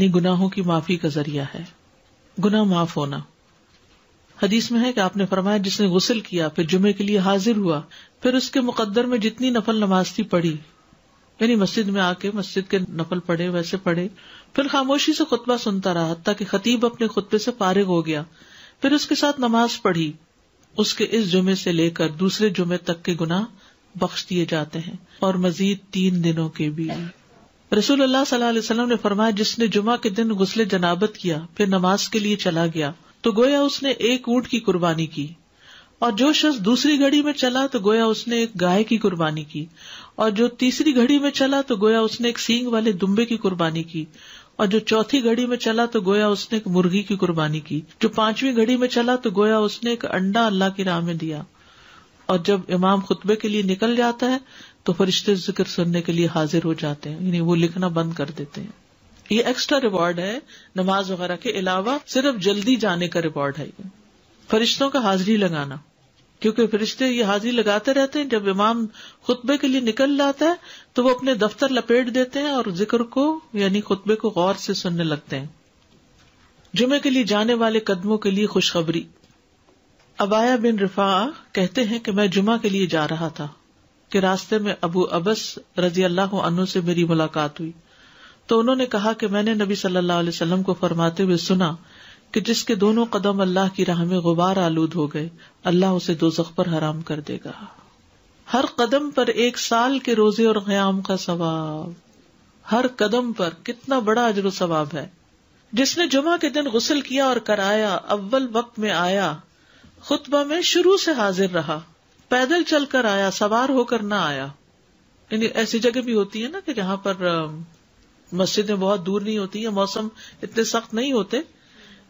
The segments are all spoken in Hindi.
नहीं गुनाहों की माफ़ी का ज़रिया है। गुनाह माफ़ होना। हदीस में है कि आपने फरमाया, जिसने गुसल किया, फिर जुमे के लिए हाजिर हुआ, फिर उसके मुकद्दर में जितनी नफल नमाज़ थी पढ़ी, यानी मस्जिद में आके मस्जिद के नफल पढ़े, वैसे पढ़े, फिर खामोशी से खुतबा सुनता रहा, ताकि खतीब अपने खुतबे से फारिग हो गया, फिर उसके साथ नमाज़ पढ़ी, उसके इस जुमे से लेकर दूसरे जुमे तक के गुना बख्श दिए जाते हैं, और मजीद तीन दिनों के भी। रसूल अल्लाह वसल्लम ने फरमाया, जिसने जुमा के दिन गुस्ले जनाबत किया, फिर नमाज़ के लिए चला गया तो गोया उसने एक ऊँट की कुर्बानी की। और जो शख्स दूसरी घड़ी में चला तो गोया उसने एक गाय की कुर्बानी की। और जो तीसरी घड़ी में चला तो गोया उसने एक सींग वाले दुम्बे की कुर्बानी की। और जो चौथी घड़ी में चला तो गोया उसने एक मुर्गी की कुर्बानी की। जो पांचवी घड़ी में चला तो गोया उसने एक अंडा अल्लाह की राह में दिया। और जब इमाम खुतबे के लिए निकल जाता है तो फरिश्ते ज़िक्र सुनने के लिए हाजिर हो जाते हैं। यानी वो लिखना बंद कर देते हैं। ये एक्स्ट्रा रिवॉर्ड है नमाज़ वगैरह के अलावा सिर्फ़ जल्दी जाने का रिवॉर्ड है ये। फरिश्तों का हाजिरी लगाना। क्योंकि फरिश्ते ये हाजिरी लगाते रहते हैं, जब इमाम खुतबे के लिए निकल जाता है तो वो अपने दफ्तर लपेट देते हैं और ज़िक्र को, यानी खुतबे को गौर से सुनने लगते हैं। जुमे के लिए जाने वाले कदमों के लिए खुशखबरी। अबाया बिन रिफा कहते हैं कि मैं जुमा के लिए जा रहा था। कि रास्ते में अबू अबस रज़ी अल्लाह अनु से मेरी मुलाकात हुई। तो उन्होंने कहा कि मैंने नबी सल्लल्लाहु अलैहि वसल्लम को फरमाते हुए सुना कि जिसके दोनों कदम अल्लाह की राह में गुबार आलूद हो गए, अल्लाह उसे दो पर हराम कर देगा। हर कदम पर एक साल के रोज़े और क्याम का सवाब। हर कदम पर कितना बड़ा अजर सवाब है। जिसने जुमा के दिन गुसल किया और कराया, अव्वल वक्त में आया, खुतबा में शुरू से हाजिर रहा। पैदल चलकर आया, सवार होकर ना आया। यानी ऐसी जगह भी होती है ना कि जहाँ पर मस्जिदें बहुत दूर नहीं होती है मौसम इतने सख्त नहीं होते।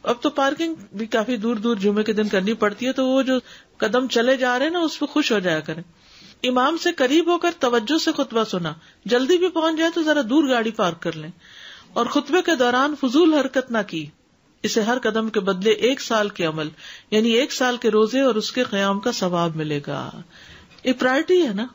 अब तो पार्किंग भी काफ़ी दूर दूर जुमे के दिन करनी पड़ती है तो वो जो कदम चले जा रहे हैं ना उस पर खुश हो जाया करें। इमाम से करीब होकर तवज्जो से खुतबा सुना। जल्दी भी पहुँच जाए तो जरा दूर गाड़ी पार्क कर लें। और खुतबे के दौरान फजूल हरकत ना की। इसे हर कदम के बदले एक साल के अमल, यानी एक साल के रोज़े और उसके क्याम का सवाब मिलेगा। ये प्रायोरिटी है ना?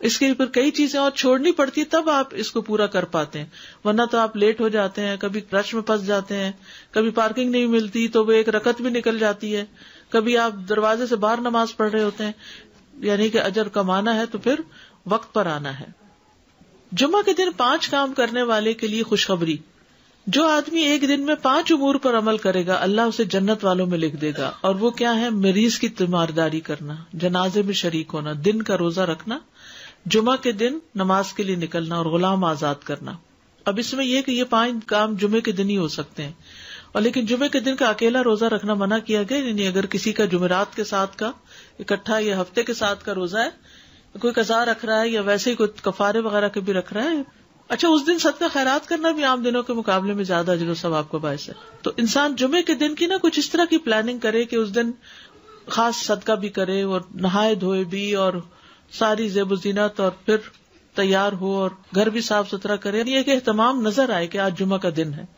इसके ऊपर कई चीज़ें और छोड़नी पड़ती है तब आप इसको पूरा कर पाते हैं। वरना तो आप लेट हो जाते हैं, कभी रश में फंस जाते हैं, कभी पार्किंग नहीं मिलती तो वो एक रकत भी निकल जाती है। कभी आप दरवाजे से बाहर नमाज़ पढ़ रहे होते हैं, यानी कि अजर कमाना है तो फिर वक्त पर आना है। जुमा के दिन पाँच काम करने वाले के लिए खुशखबरी। जो आदमी एक दिन में पाँच उमूर पर अमल करेगा, अल्लाह उसे जन्नत वालों में लिख देगा। और वो क्या है? मरीज़ की तीमारदारी करना, जनाजे में शरीक होना, दिन का रोजा रखना जुमा के दिन नमाज़ के लिए निकलना और गुलाम आज़ाद करना। अब इसमें यह कि ये पाँच काम जुमे के दिन ही हो सकते हैं। और लेकिन जुमे के दिन का अकेला रोजा रखना मना किया गया? यानी अगर किसी का जुमेरात के साथ का, इकट्ठा या हफ़्ते के साथ का रोजा है, कोई कजा रख रहा है या वैसे ही कोई कफारे वगैरह के भी रख रहा है अच्छा उस दिन सदका खैरात करना भी आम दिनों के मुकाबले में ज़्यादा अजर सवाब का बायस है। तो इंसान जुमे के दिन की ना कुछ इस तरह की प्लानिंग करे कि उस दिन खास सदका भी करे और नहाए धोए भी और सारी जेबुजीनत और फिर तैयार हो और घर भी साफ़ सुथरा करे। एक एहतमाम नज़र आए कि आज जुमा का दिन है।